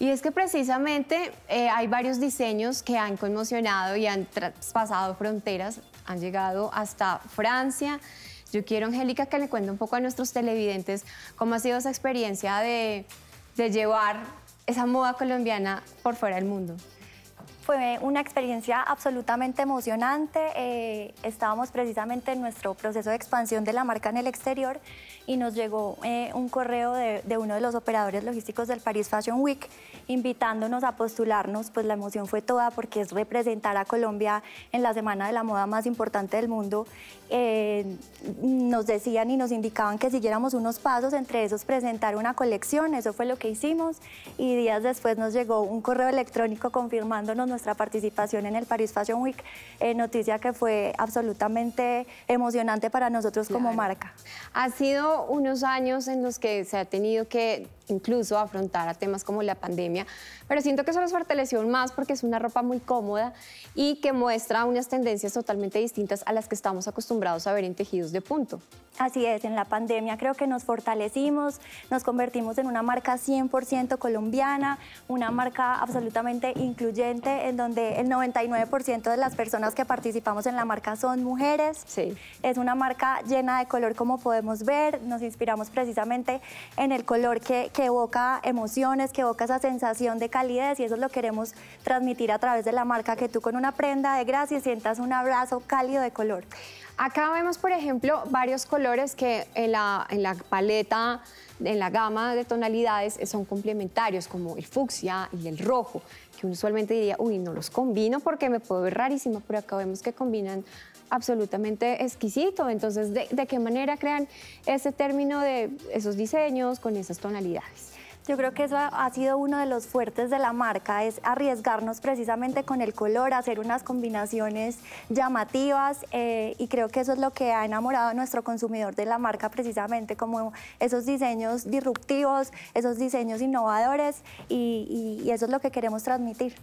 Y es que precisamente eh, hay varios diseños que han conmocionado y han traspasado fronteras, han llegado hasta Francia. Yo quiero, Angélica, que le cuente un poco a nuestros televidentes cómo ha sido esa experiencia de, de llevar esa moda colombiana por fuera del mundo. Fue una experiencia absolutamente emocionante. Eh, estábamos precisamente en nuestro proceso de expansión de la marca en el exterior y nos llegó eh, un correo de, uno de los operadores logísticos del Paris Fashion Week invitándonos a postularnos. Pues la emoción fue toda porque es representar a Colombia en la semana de la moda más importante del mundo. Eh, nos decían y nos indicaban que siguiéramos unos pasos, entre esos presentar una colección, eso fue lo que hicimos y días después nos llegó un correo electrónico confirmándonos nuestra participación en el Paris Fashion Week, eh, noticia que fue absolutamente emocionante para nosotros como marca. Ha sido unos años en los que se ha tenido que incluso afrontar a temas como la pandemia, pero siento que eso nos fortaleció aún más porque es una ropa muy cómoda y que muestra unas tendencias totalmente distintas a las que estamos acostumbrados a ver en tejidos de punto. Así es, en la pandemia creo que nos fortalecimos, nos convertimos en una marca 100% colombiana, una marca absolutamente incluyente, en donde el 99% de las personas que participamos en la marca son mujeres. Sí. Es una marca llena de color como podemos ver, nos inspiramos precisamente en el color que, que evoca emociones, que evoca esa sensación de calidez y eso lo queremos transmitir a través de la marca, que tú con una prenda de gracia sientas un abrazo cálido de color. Acá vemos, por ejemplo, varios colores que en la, paleta, en la gama de tonalidades son complementarios, como el fucsia y el rojo, que usualmente diría, uy, no los combino porque me puedo ver rarísima, pero acá vemos que combinan absolutamente exquisito. Entonces, ¿de, de qué manera crean ese término de esos diseños con esas tonalidades? Yo creo que eso ha sido uno de los fuertes de la marca, es arriesgarnos precisamente con el color, hacer unas combinaciones llamativas eh, y creo que eso es lo que ha enamorado a nuestro consumidor de la marca precisamente, como esos diseños disruptivos, esos diseños innovadores y, y eso es lo que queremos transmitir.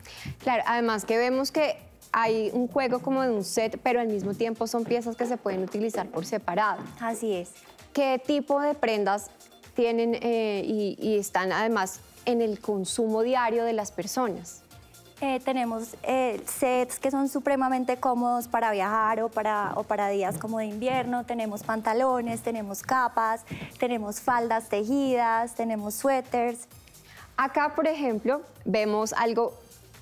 Claro, además que vemos que hay un juego como de un set, pero al mismo tiempo son piezas que se pueden utilizar por separado. Así es. ¿Qué tipo de prendas tienen eh, y, y, están además en el consumo diario de las personas. Eh, tenemos eh, sets que son supremamente cómodos para viajar o para, o para días como de invierno, tenemos pantalones, tenemos capas, tenemos faldas tejidas, tenemos suéteres. Acá, por ejemplo, vemos algo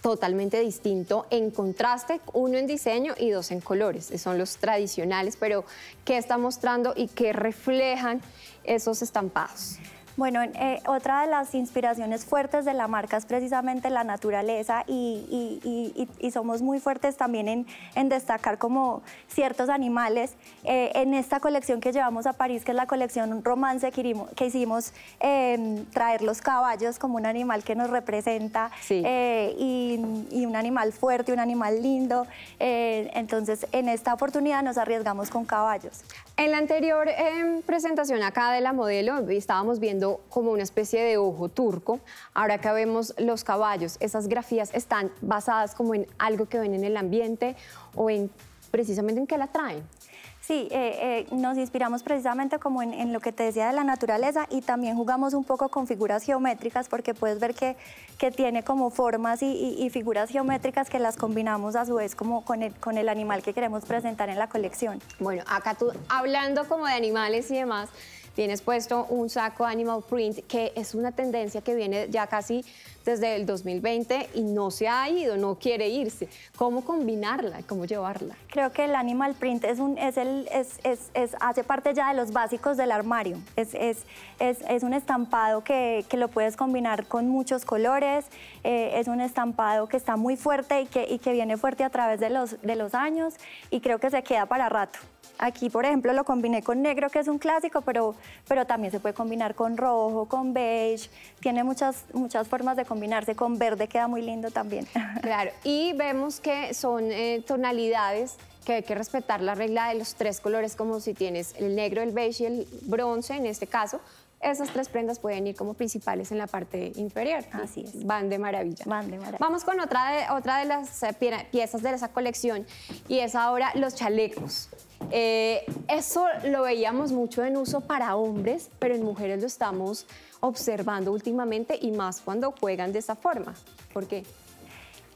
totalmente distinto en contraste, uno en diseño y dos en colores, son los tradicionales, pero ¿qué está mostrando y qué reflejan esos estampados? Bueno, eh, otra de las inspiraciones fuertes de la marca es precisamente la naturaleza y, y, y, y somos muy fuertes también en, en, destacar como ciertos animales. Eh, en esta colección que llevamos a París, que es la colección Romance que, que hicimos, eh, traer los caballos como un animal que nos representa sí. Eh, y, un animal fuerte, un animal lindo. Eh, entonces, en esta oportunidad nos arriesgamos con caballos. En la anterior em, presentación acá de la modelo estábamos viendo como una especie de ojo turco. Ahora acá vemos los caballos. Esas grafías están basadas como en algo que ven en el ambiente o en precisamente en qué la traen. Sí, eh, eh, nos inspiramos precisamente como en, en, lo que te decía de la naturaleza y también jugamos un poco con figuras geométricas porque puedes ver que, que tiene como formas y, y, y, figuras geométricas que las combinamos a su vez como con el, con el animal que queremos presentar en la colección. Bueno, acá tú hablando como de animales y demás, tienes puesto un saco animal print, que es una tendencia que viene ya casi desde el 2020 y no se ha ido, no quiere irse. ¿Cómo combinarla? ¿Cómo llevarla? Creo que el animal print es un, es el, es, es, es hace parte ya de los básicos del armario. Es, es un estampado que, que, lo puedes combinar con muchos colores, eh, es un estampado que está muy fuerte y que, y que viene fuerte a través de los, de los años y creo que se queda para rato. Aquí, por ejemplo, lo combiné con negro, que es un clásico, pero, pero también se puede combinar con rojo, con beige. Tiene muchas, muchas formas de combinarse. Con verde queda muy lindo también. Claro, y vemos que son eh, tonalidades que hay que respetar la regla de los tres colores, como si tienes el negro, el beige y el bronce, en este caso, esas tres prendas pueden ir como principales en la parte inferior. Así es. Van de maravilla. Van de maravilla. Vamos con otra de, otra de las eh, piezas de esa colección y es ahora los chalecos. Eh, eso lo veíamos mucho en uso para hombres, pero en mujeres lo estamos observando últimamente y más cuando juegan de esa forma. ¿Por qué?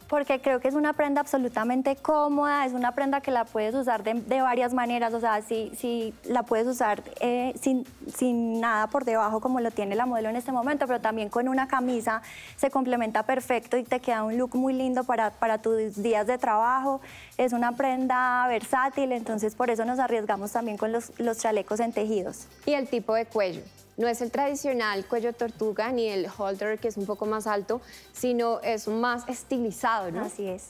Porque creo que es una prenda absolutamente cómoda, es una prenda que la puedes usar de, varias maneras, o sea, si, si la puedes usar eh, sin, sin, nada por debajo como lo tiene la modelo en este momento, pero también con una camisa se complementa perfecto y te queda un look muy lindo para, para tus días de trabajo. Es una prenda versátil, entonces por eso nos arriesgamos también con los, los chalecos en tejidos. Y el tipo de cuello. No es el tradicional cuello tortuga ni el holder que es un poco más alto, sino es más estilizado, ¿no? Así es.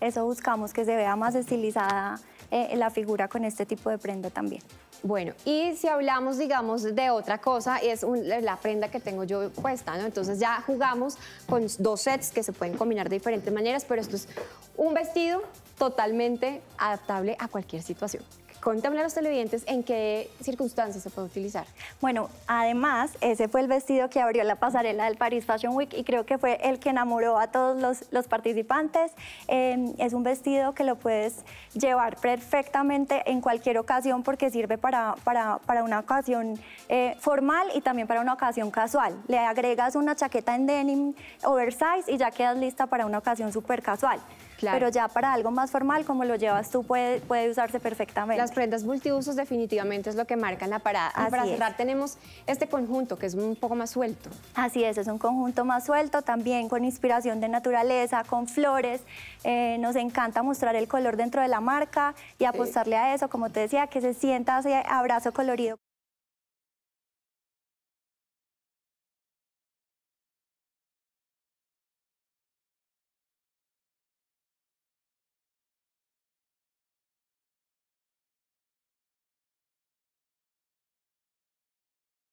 Eso buscamos, que se vea más estilizada eh, la figura con este tipo de prenda también. Bueno, y si hablamos, digamos, de otra cosa, es la prenda que tengo yo puesta, ¿no? Entonces ya jugamos con dos sets que se pueden combinar de diferentes maneras, pero esto es un vestido totalmente adaptable a cualquier situación. Cuéntame a los televidentes en qué circunstancias se puede utilizar. Bueno, además, ese fue el vestido que abrió la pasarela del Paris Fashion Week y creo que fue el que enamoró a todos los, participantes. Em, es un vestido que lo puedes llevar perfectamente en cualquier ocasión porque sirve para, para, una ocasión eh, formal y también para una ocasión casual. Le agregas una chaqueta en denim oversize y ya quedas lista para una ocasión súper casual. Pero ya para algo más formal, como lo llevas tú, puede, puede usarse perfectamente. Las prendas multiusos definitivamente es lo que marcan la parada. y para cerrar tenemos este conjunto que es un poco más suelto. Así es, es un conjunto más suelto, también con inspiración de naturaleza, con flores. Eh, nos encanta mostrar el color dentro de la marca y apostarle a eso, como te decía, que se sienta ese abrazo colorido.